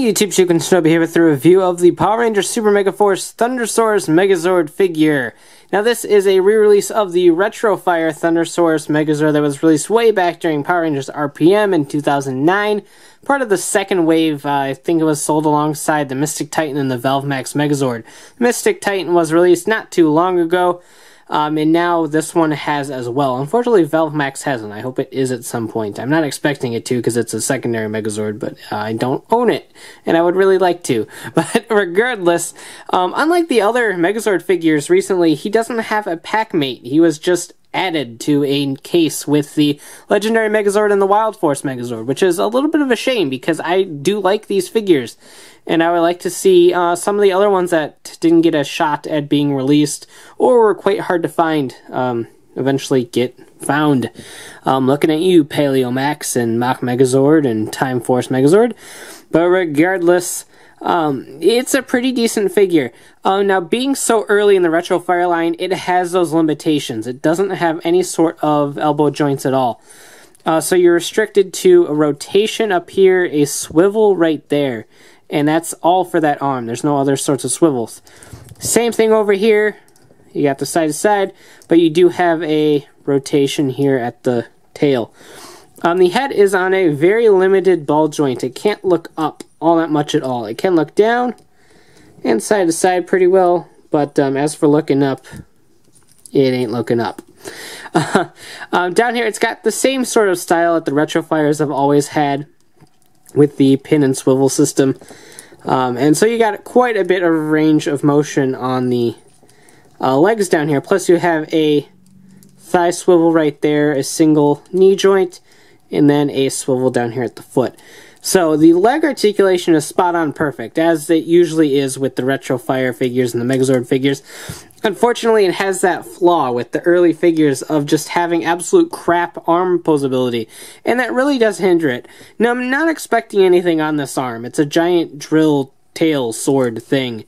YouTube, Shukuen Shinobi here with a review of the Power Rangers Super Mega Force Thundersaurus Megazord figure. Now this is a re-release of the Retrofire Thundersaurus Megazord that was released way back during Power Rangers RPM in 2009. Part of the second wave, uh, I think it was sold alongside the Mystic Titan and the Valvemax Megazord. Mystic Titan was released not too long ago. Um, and now this one has as well. Unfortunately, Valvemax hasn't. I hope it is at some point. I'm not expecting it to because it's a secondary Megazord, but uh, I don't own it, and I would really like to. But regardless, um, unlike the other Megazord figures recently, he doesn't have a pack mate. He was just added to a case with the Legendary Megazord and the Wild Force Megazord, which is a little bit of a shame because I do like these figures. And I would like to see uh, some of the other ones that didn't get a shot at being released or were quite hard to find um, eventually get found. Um, looking at you, Paleo Max and Mach Megazord and Time Force Megazord. But regardless, um, it's a pretty decent figure. Uh, now, being so early in the Retro Fire line, it has those limitations. It doesn't have any sort of elbow joints at all. Uh, so you're restricted to a rotation up here, a swivel right there. And that's all for that arm. There's no other sorts of swivels. Same thing over here. You got the side to side, but you do have a rotation here at the tail. Um, the head is on a very limited ball joint. It can't look up all that much at all. It can look down and side to side pretty well, but um, as for looking up, it ain't looking up. Uh, um, down here, it's got the same sort of style that the Retrofires have always had with the pin and swivel system. Um, and so you got quite a bit of range of motion on the uh, legs down here. Plus you have a thigh swivel right there, a single knee joint, and then a swivel down here at the foot. So the leg articulation is spot on perfect, as it usually is with the Retro Fire figures and the Megazord figures. Unfortunately, it has that flaw with the early figures of just having absolute crap arm posability, and that really does hinder it. Now, I'm not expecting anything on this arm. It's a giant drill tail sword thing.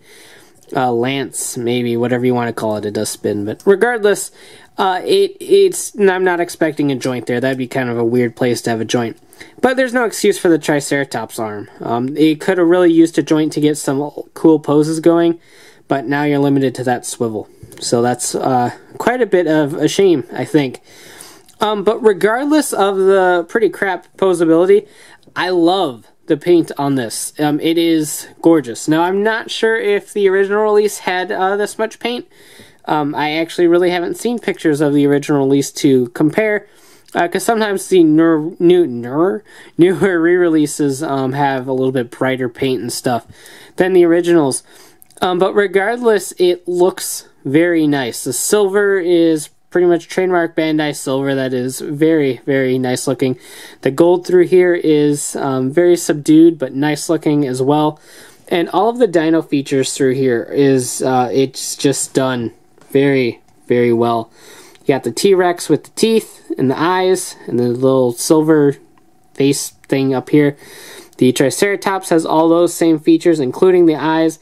Uh, lance, maybe, whatever you want to call it. It does spin, but regardless, uh, it it's I'm not expecting a joint there. That'd be kind of a weird place to have a joint. But there's no excuse for the Triceratops arm. Um, it could have really used a joint to get some cool poses going, but now you're limited to that swivel. So that's uh, quite a bit of a shame, I think. Um, but regardless of the pretty crap posability, I love the paint on this. Um, it is gorgeous. Now, I'm not sure if the original release had uh, this much paint. Um, I actually really haven't seen pictures of the original release to compare, because uh, sometimes the newer, new, newer, newer re-releases um, have a little bit brighter paint and stuff than the originals. Um, but regardless, it looks very nice. The silver is pretty much trademark Bandai silver that is very, very nice looking. The gold through here is um, very subdued but nice looking as well. And all of the dino features through here is, uh, it's just done very, very well. You got the T-Rex with the teeth and the eyes and the little silver face thing up here. The Triceratops has all those same features, including the eyes.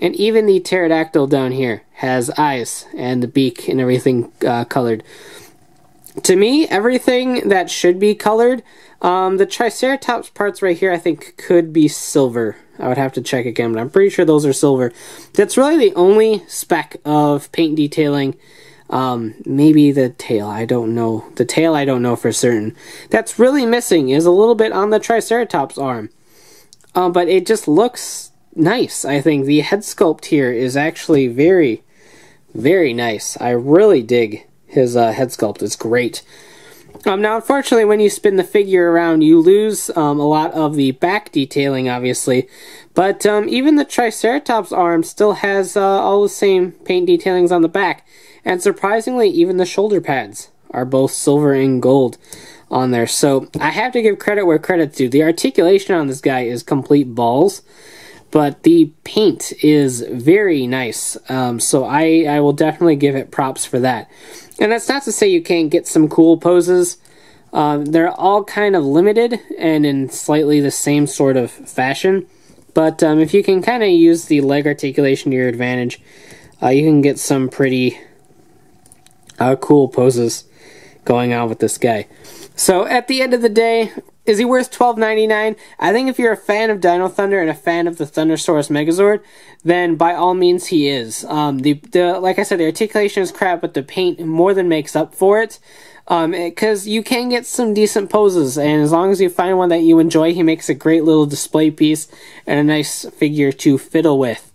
And even the pterodactyl down here has eyes and the beak and everything uh, colored. To me, everything that should be colored, um, the Triceratops parts right here I think could be silver. I would have to check again, but I'm pretty sure those are silver. That's really the only speck of paint detailing um, maybe the tail, I don't know. The tail, I don't know for certain. That's really missing is a little bit on the Triceratops arm. Uh, but it just looks nice, I think. The head sculpt here is actually very, very nice. I really dig his uh, head sculpt. It's great. Um, now, unfortunately, when you spin the figure around, you lose um, a lot of the back detailing, obviously. But um, even the Triceratops arm still has uh, all the same paint detailings on the back. And surprisingly, even the shoulder pads are both silver and gold on there. So I have to give credit where credit's due. The articulation on this guy is complete balls but the paint is very nice. Um, so I, I will definitely give it props for that. And that's not to say you can't get some cool poses. Uh, they're all kind of limited and in slightly the same sort of fashion. But um, if you can kind of use the leg articulation to your advantage, uh, you can get some pretty uh, cool poses going on with this guy. So at the end of the day, is he worth twelve ninety nine? I think if you're a fan of Dino Thunder and a fan of the Thundersaurus Megazord, then by all means he is. Um, the the like I said, the articulation is crap, but the paint more than makes up for it. Um, because you can get some decent poses, and as long as you find one that you enjoy, he makes a great little display piece and a nice figure to fiddle with.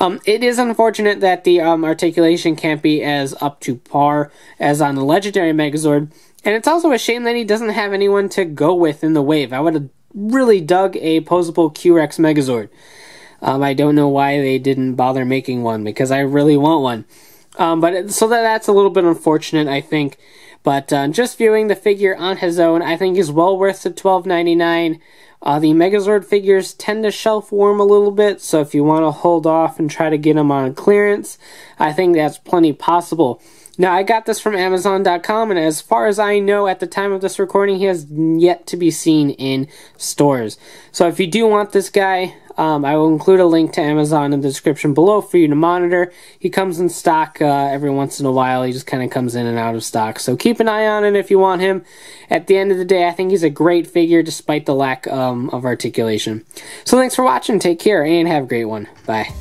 Um, it is unfortunate that the um, articulation can't be as up to par as on the legendary Megazord, and it's also a shame that he doesn't have anyone to go with in the wave. I would have really dug a posable Q-Rex Megazord. Um, I don't know why they didn't bother making one because I really want one. Um, but it, so that that's a little bit unfortunate, I think. But uh, just viewing the figure on his own, I think is well worth the twelve ninety nine. Uh, the Megazord figures tend to shelf warm a little bit, so if you want to hold off and try to get them on clearance, I think that's plenty possible. Now, I got this from Amazon.com, and as far as I know at the time of this recording, he has yet to be seen in stores. So if you do want this guy, um, I will include a link to Amazon in the description below for you to monitor. He comes in stock uh, every once in a while. He just kind of comes in and out of stock. So keep an eye on it if you want him. At the end of the day, I think he's a great figure despite the lack um, of articulation. So thanks for watching. Take care and have a great one. Bye.